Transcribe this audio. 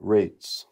rates.